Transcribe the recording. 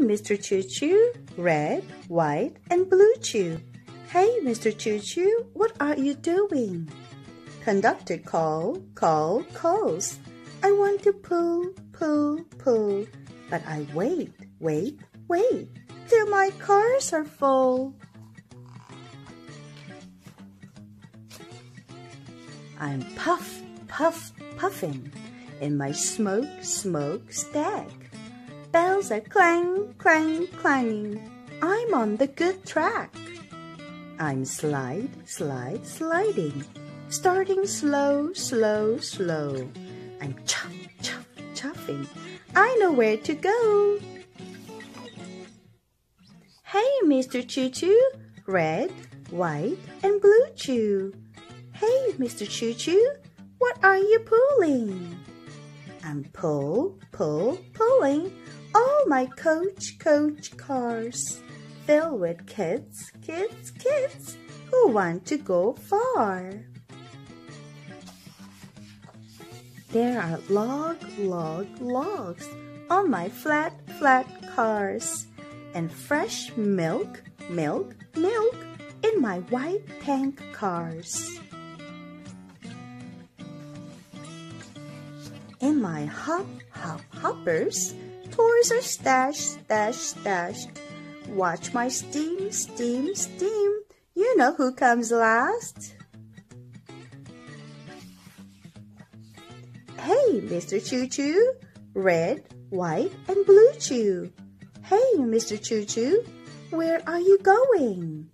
Mr. Choo Choo, red, white, and blue choo. Hey, Mr. Choo Choo, what are you doing? Conductor call, call, calls. I want to pull, pull, pull, but I wait, wait, wait till my cars are full. I'm puff, puff, puffing in my smoke, smoke stack. Bells are clang, clang, clanging. I'm on the good track. I'm slide, slide, sliding, starting slow, slow, slow. I'm chuff, chuff, chuffing. I know where to go. Hey, Mr. Choo Choo, red, white, and blue choo. Hey, Mr. Choo Choo, what are you pulling? I'm pull, pull, pulling all my coach, coach cars filled with kids, kids, kids who want to go far. There are log, log, logs on my flat, flat cars and fresh milk, milk, milk in my white tank cars. In my hop, hop, hoppers, toys are stashed, stashed, stashed. Watch my steam, steam, steam. You know who comes last. Hey, Mr. Choo Choo, red, white, and blue choo. Hey, Mr. Choo Choo, where are you going?